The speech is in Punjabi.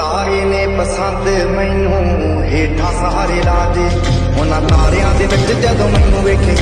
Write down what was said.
ਤਾਰੇ ਨੇ ਪਸੰਦ ਮੈਨੂੰ ਹੇਠਾਂ ਸਹਾਰੇ ਲਾ ਦੇ। ਉਹਨਾਂ ਤਾਰਿਆਂ ਦੇ ਵਿੱਚ ਜਦੋਂ ਮੈਨੂੰ ਵੇਖੇ